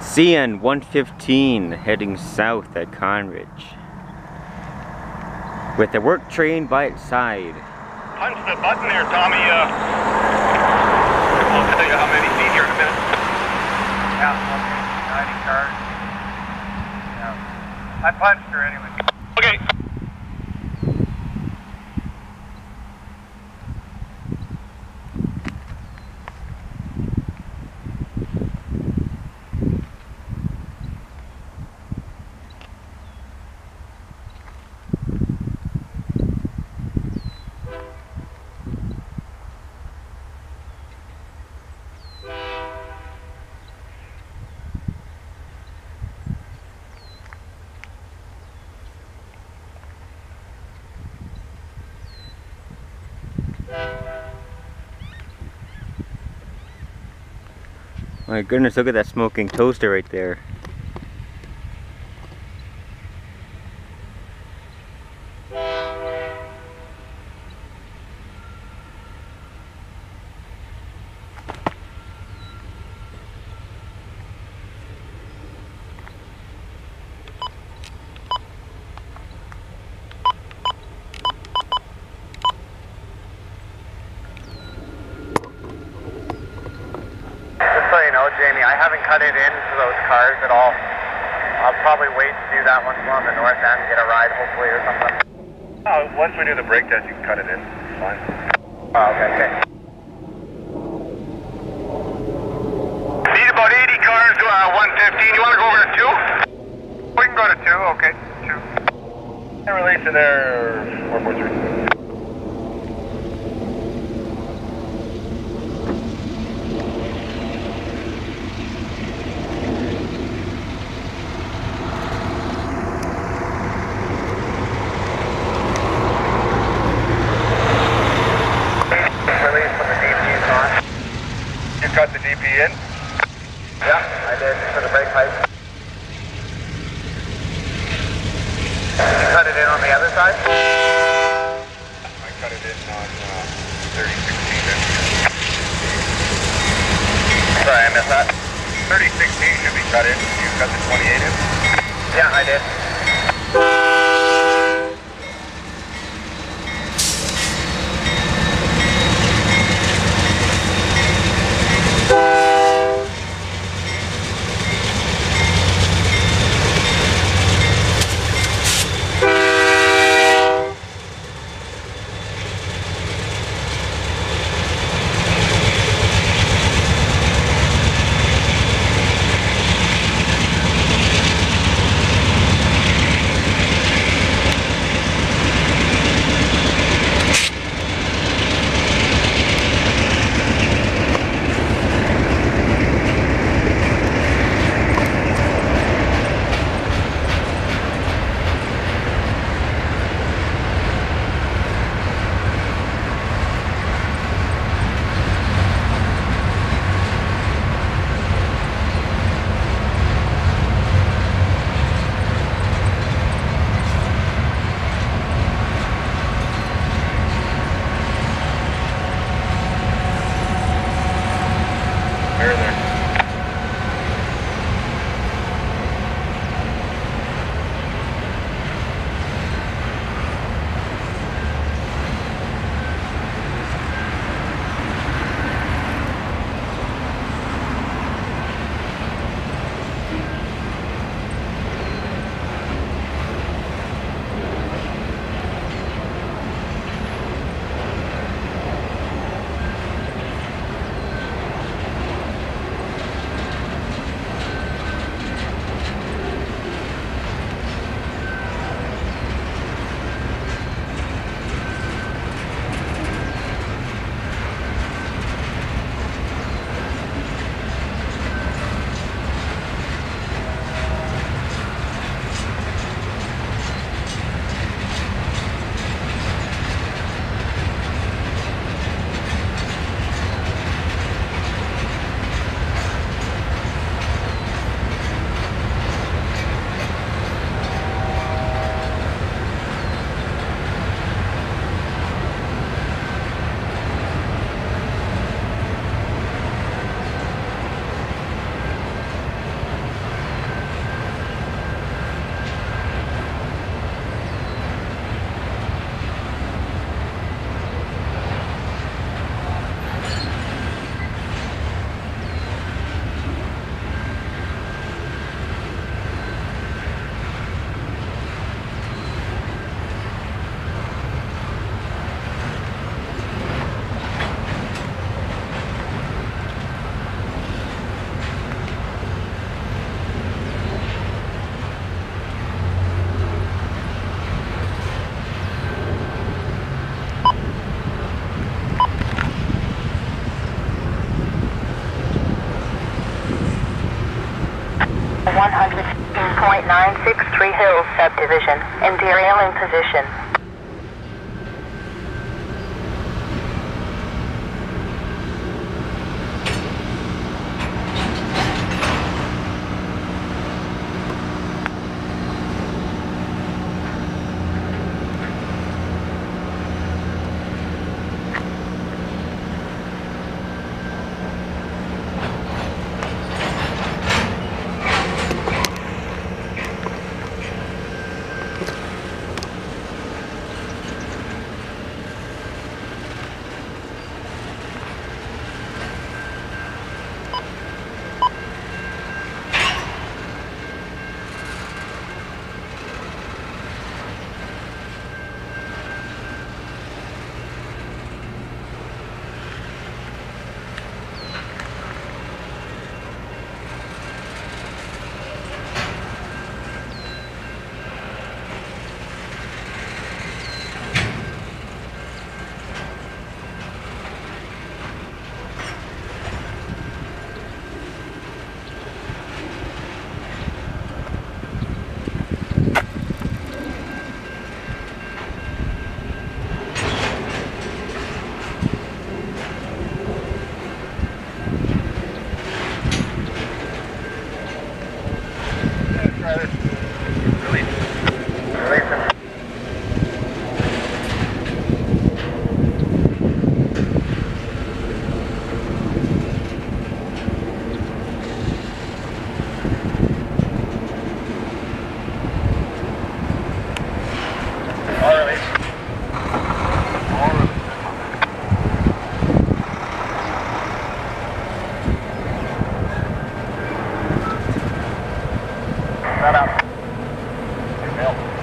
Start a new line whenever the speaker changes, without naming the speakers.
CN 115 heading south at Conrich. With the work train by its side.
Punch the button there, Tommy. Uh, I'll tell you how many feet here in a minute.
Yeah, okay, 90 cars. Yeah. I punched her anyway.
My goodness, look at that smoking toaster right there.
Cut it into those cars at all. I'll probably wait to do that once we're on the north end, get a ride hopefully or something.
Uh, once we do the brake test, you can cut it in. It's fine.
Oh, okay, okay.
Need about 80 cars to uh, 115. You want to go over to two?
We can go to two, okay, two.
And release in there. 443.
Release when the DP's on.
You cut the DP in?
Yeah, I did for the brake pipe. You cut it in on the other side?
I cut it in on uh, 3016.
Sorry, I missed that.
3016 should be cut in. You cut the 28 in?
Yeah, I did.
100.96 Three Hills subdivision. In position. better. help.